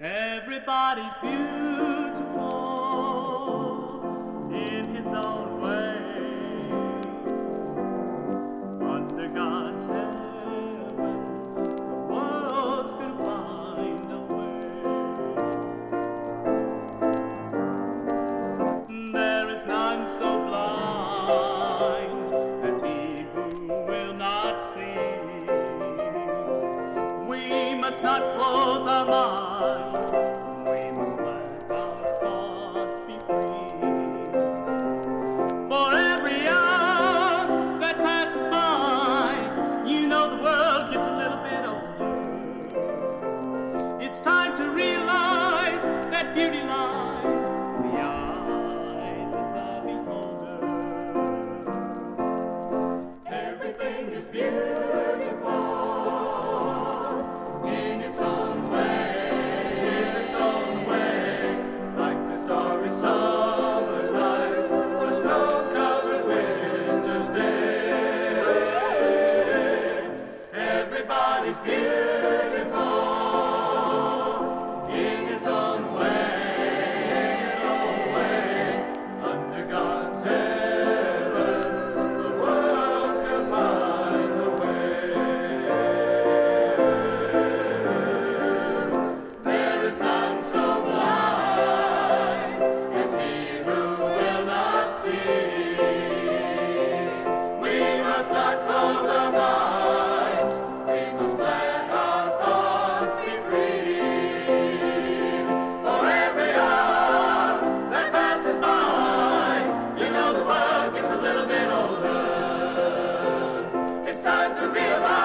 Everybody's beautiful beauty lies in the eyes of the beholder. Everything is beautiful in its own way, in its own way, like the starry summer's night, the snow-covered winter's day. Everybody's beautiful. It's time to realize.